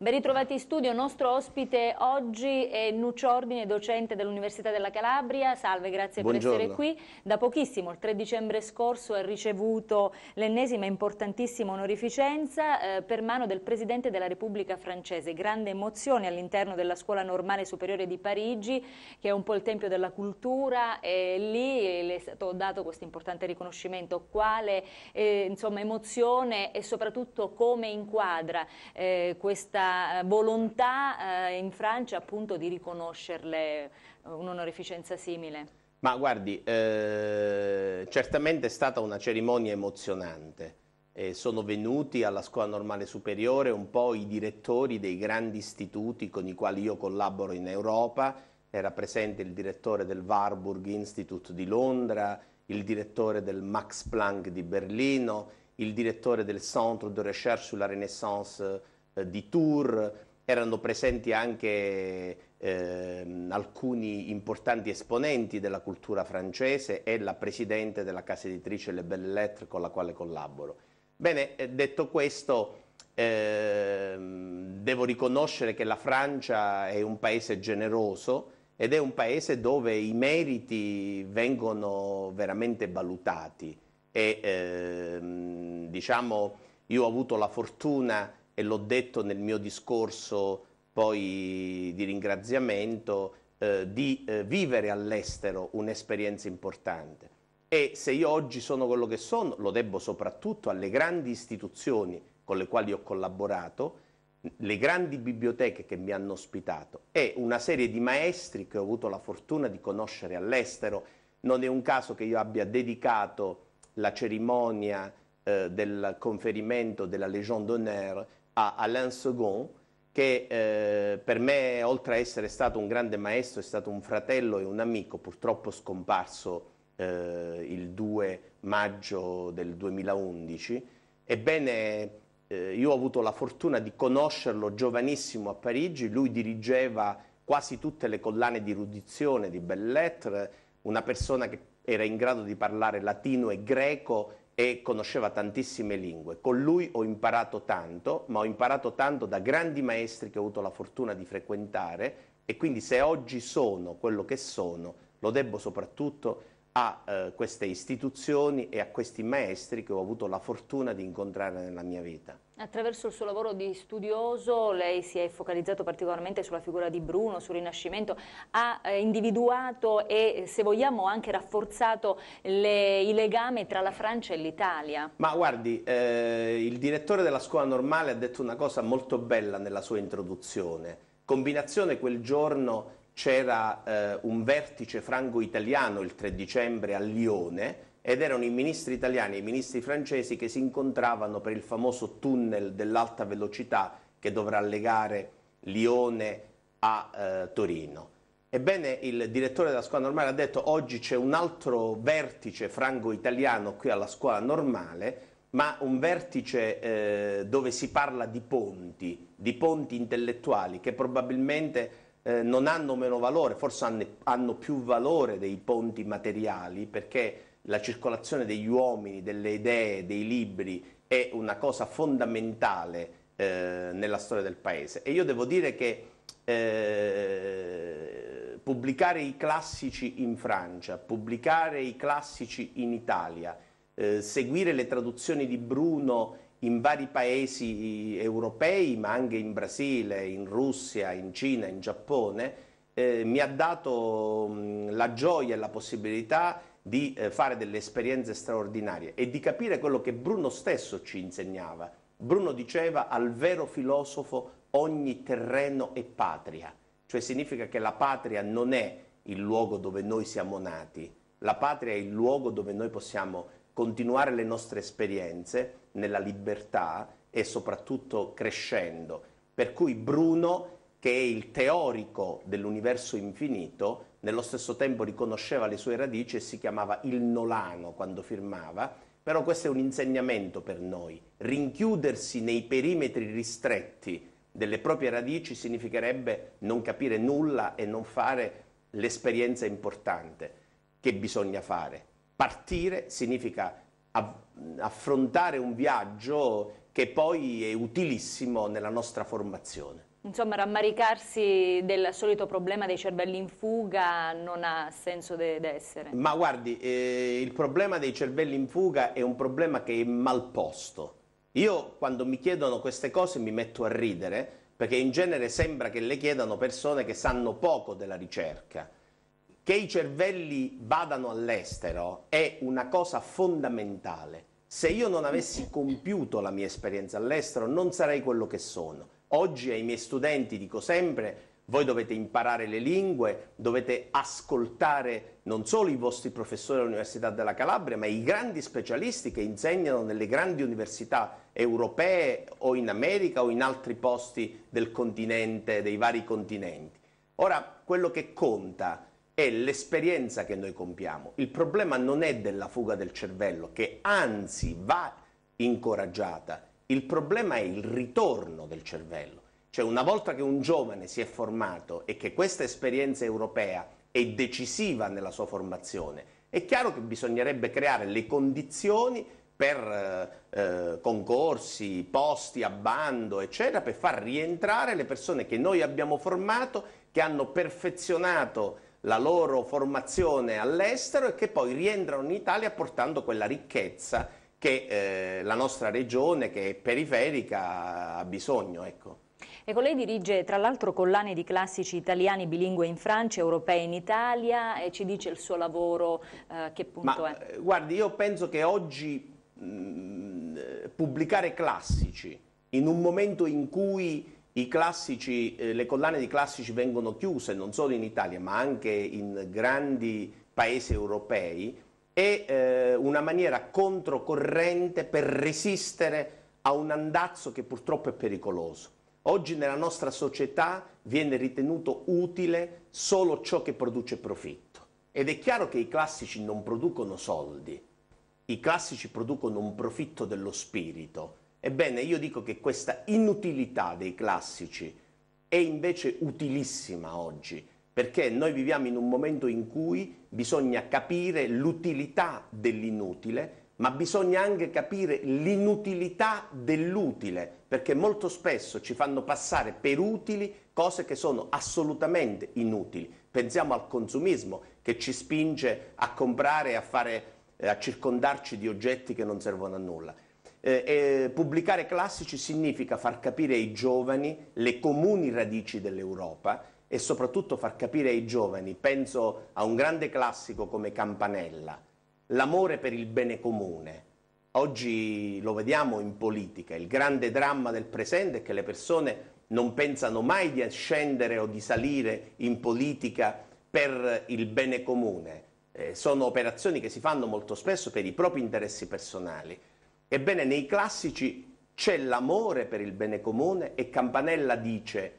Ben ritrovati in studio, nostro ospite oggi è Nuccio Ordine, docente dell'Università della Calabria. Salve, grazie Buongiorno. per essere qui. Da pochissimo, il 3 dicembre scorso, ha ricevuto l'ennesima importantissima onorificenza eh, per mano del Presidente della Repubblica francese. Grande emozione all'interno della Scuola Normale Superiore di Parigi, che è un po' il tempio della cultura, e lì le è stato dato questo importante riconoscimento. Quale eh, insomma, emozione e soprattutto come inquadra eh, questa eh, volontà eh, in Francia appunto di riconoscerle eh, un'onorificenza simile? Ma guardi, eh, certamente è stata una cerimonia emozionante. Eh, sono venuti alla scuola normale superiore un po' i direttori dei grandi istituti con i quali io collaboro in Europa. Era presente il direttore del Warburg Institute di Londra, il direttore del Max Planck di Berlino, il direttore del Centre de Recherche sur la Renaissance di Tours, erano presenti anche eh, alcuni importanti esponenti della cultura francese e la presidente della casa editrice Le Belles Lettres con la quale collaboro. Bene, eh, detto questo, eh, devo riconoscere che la Francia è un paese generoso ed è un paese dove i meriti vengono veramente valutati e ehm, diciamo io ho avuto la fortuna e l'ho detto nel mio discorso poi di ringraziamento, eh, di eh, vivere all'estero un'esperienza importante. E se io oggi sono quello che sono, lo debbo soprattutto alle grandi istituzioni con le quali ho collaborato, le grandi biblioteche che mi hanno ospitato e una serie di maestri che ho avuto la fortuna di conoscere all'estero. Non è un caso che io abbia dedicato la cerimonia eh, del conferimento della Légion d'honneur a Alain Second, che eh, per me, oltre a essere stato un grande maestro, è stato un fratello e un amico, purtroppo scomparso eh, il 2 maggio del 2011. Ebbene, eh, io ho avuto la fortuna di conoscerlo giovanissimo a Parigi, lui dirigeva quasi tutte le collane di erudizione di Belles Lettres, una persona che era in grado di parlare latino e greco e conosceva tantissime lingue. Con lui ho imparato tanto, ma ho imparato tanto da grandi maestri che ho avuto la fortuna di frequentare e quindi se oggi sono quello che sono, lo debbo soprattutto a eh, queste istituzioni e a questi maestri che ho avuto la fortuna di incontrare nella mia vita. Attraverso il suo lavoro di studioso lei si è focalizzato particolarmente sulla figura di Bruno, sul Rinascimento, ha eh, individuato e se vogliamo anche rafforzato le, i legami tra la Francia e l'Italia. Ma guardi, eh, il direttore della scuola normale ha detto una cosa molto bella nella sua introduzione. Combinazione quel giorno c'era eh, un vertice franco-italiano il 3 dicembre a Lione ed erano i ministri italiani e i ministri francesi che si incontravano per il famoso tunnel dell'alta velocità che dovrà legare Lione a eh, Torino. Ebbene, il direttore della scuola normale ha detto oggi c'è un altro vertice franco-italiano qui alla scuola normale, ma un vertice eh, dove si parla di ponti, di ponti intellettuali che probabilmente eh, non hanno meno valore, forse hanno, hanno più valore dei ponti materiali perché la circolazione degli uomini, delle idee, dei libri è una cosa fondamentale eh, nella storia del paese. E io devo dire che eh, pubblicare i classici in Francia, pubblicare i classici in Italia, eh, seguire le traduzioni di Bruno in vari paesi europei, ma anche in Brasile, in Russia, in Cina, in Giappone, eh, mi ha dato mh, la gioia e la possibilità di eh, fare delle esperienze straordinarie e di capire quello che Bruno stesso ci insegnava. Bruno diceva al vero filosofo ogni terreno è patria, cioè significa che la patria non è il luogo dove noi siamo nati, la patria è il luogo dove noi possiamo continuare le nostre esperienze nella libertà e soprattutto crescendo. Per cui Bruno, che è il teorico dell'universo infinito, nello stesso tempo riconosceva le sue radici e si chiamava il Nolano quando firmava, però questo è un insegnamento per noi. Rinchiudersi nei perimetri ristretti delle proprie radici significherebbe non capire nulla e non fare l'esperienza importante che bisogna fare. Partire significa affrontare un viaggio che poi è utilissimo nella nostra formazione. Insomma, rammaricarsi del solito problema dei cervelli in fuga non ha senso d'essere. Ma guardi, eh, il problema dei cervelli in fuga è un problema che è mal posto. Io quando mi chiedono queste cose mi metto a ridere perché in genere sembra che le chiedano persone che sanno poco della ricerca. Che i cervelli vadano all'estero è una cosa fondamentale. Se io non avessi compiuto la mia esperienza all'estero non sarei quello che sono. Oggi ai miei studenti dico sempre voi dovete imparare le lingue, dovete ascoltare non solo i vostri professori all'Università della Calabria, ma i grandi specialisti che insegnano nelle grandi università europee o in America o in altri posti del continente, dei vari continenti. Ora, quello che conta è l'esperienza che noi compiamo. Il problema non è della fuga del cervello, che anzi va incoraggiata. Il problema è il ritorno del cervello. Cioè una volta che un giovane si è formato e che questa esperienza europea è decisiva nella sua formazione, è chiaro che bisognerebbe creare le condizioni per eh, concorsi, posti a bando, eccetera, per far rientrare le persone che noi abbiamo formato, che hanno perfezionato la loro formazione all'estero e che poi rientrano in Italia portando quella ricchezza che eh, la nostra regione, che è periferica, ha bisogno. Ecco. Ecco, lei dirige tra l'altro collane di classici italiani bilingue in Francia, europei in Italia e ci dice il suo lavoro eh, che punto Ma, è? Eh, guardi, io penso che oggi mh, mm, pubblicare classici in un momento in cui classici, eh, le collane di classici vengono chiuse non solo in Italia ma anche in grandi paesi europei è eh, una maniera controcorrente per resistere a un andazzo che purtroppo è pericoloso. Oggi nella nostra società viene ritenuto utile solo ciò che produce profitto. Ed è chiaro che i classici non producono soldi, i classici producono un profitto dello spirito. Ebbene, io dico che questa inutilità dei classici è invece utilissima oggi, perché noi viviamo in un momento in cui bisogna capire l'utilità dell'inutile ma bisogna anche capire l'inutilità dell'utile, perché molto spesso ci fanno passare per utili cose che sono assolutamente inutili. Pensiamo al consumismo che ci spinge a comprare e a, fare, eh, a circondarci di oggetti che non servono a nulla. Eh, pubblicare classici significa far capire ai giovani le comuni radici dell'Europa e soprattutto far capire ai giovani, penso a un grande classico come Campanella, l'amore per il bene comune. Oggi lo vediamo in politica, il grande dramma del presente è che le persone non pensano mai di ascendere o di salire in politica per il bene comune. Eh, sono operazioni che si fanno molto spesso per i propri interessi personali. Ebbene, nei classici c'è l'amore per il bene comune e Campanella dice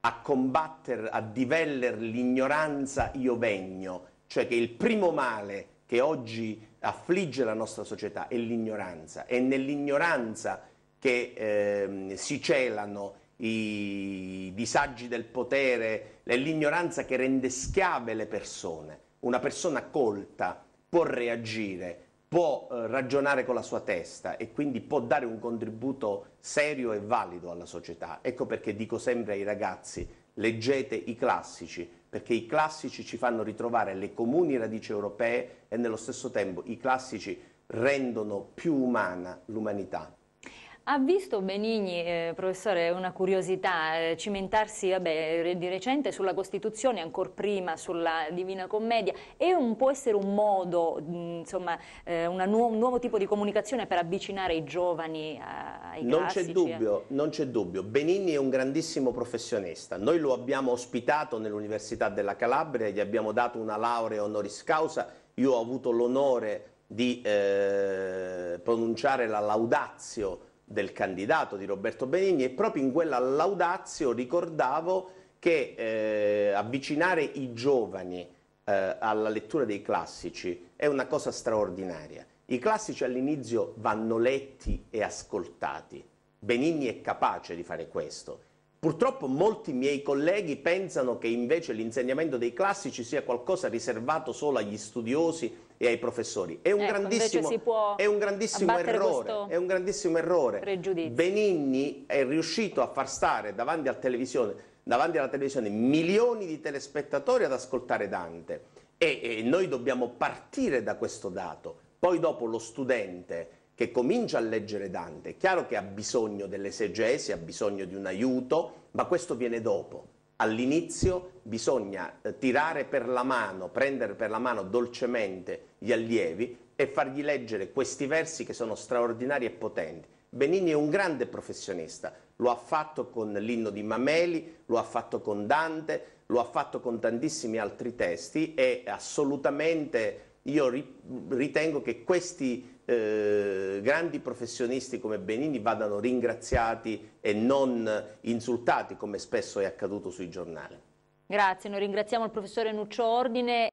a combattere, a diveller l'ignoranza io vegno, cioè che il primo male che oggi affligge la nostra società è l'ignoranza. È nell'ignoranza che eh, si celano i disagi del potere, è l'ignoranza che rende schiave le persone. Una persona colta può reagire, può eh, ragionare con la sua testa e quindi può dare un contributo serio e valido alla società. Ecco perché dico sempre ai ragazzi, leggete i classici, perché i classici ci fanno ritrovare le comuni radici europee e nello stesso tempo i classici rendono più umana l'umanità. Ha visto Benigni, eh, professore, una curiosità, eh, cimentarsi vabbè, di recente sulla Costituzione, ancora prima sulla Divina Commedia, e un, può essere un modo, mh, insomma, eh, nu un nuovo tipo di comunicazione per avvicinare i giovani a, ai non classici? C'è dubbio, non c'è dubbio. Benigni è un grandissimo professionista. Noi lo abbiamo ospitato nell'Università della Calabria, gli abbiamo dato una laurea honoris causa. Io ho avuto l'onore di eh, pronunciare la laudazio del candidato di Roberto Benigni e proprio in quella laudazio ricordavo che eh, avvicinare i giovani eh, alla lettura dei classici è una cosa straordinaria. I classici all'inizio vanno letti e ascoltati. Benigni è capace di fare questo. Purtroppo molti miei colleghi pensano che invece l'insegnamento dei classici sia qualcosa riservato solo agli studiosi e ai professori. È un ecco, grandissimo, è un grandissimo errore. È un grandissimo errore. Benigni è riuscito a far stare davanti, al davanti alla televisione milioni di telespettatori ad ascoltare Dante e, e noi dobbiamo partire da questo dato. Poi dopo lo studente che comincia a leggere Dante, è chiaro che ha bisogno dell'esegesi, ha bisogno di un aiuto, ma questo viene dopo. All'inizio bisogna eh, tirare per la mano, prendere per la mano dolcemente gli allievi e fargli leggere questi versi che sono straordinari e potenti. Benini è un grande professionista, lo ha fatto con l'inno di Mameli, lo ha fatto con Dante, lo ha fatto con tantissimi altri testi e assolutamente io ritengo che questi eh, grandi professionisti come Benini vadano ringraziati e non insultati come spesso è accaduto sui giornali. Grazie, noi ringraziamo il professore Nuccio Ordine.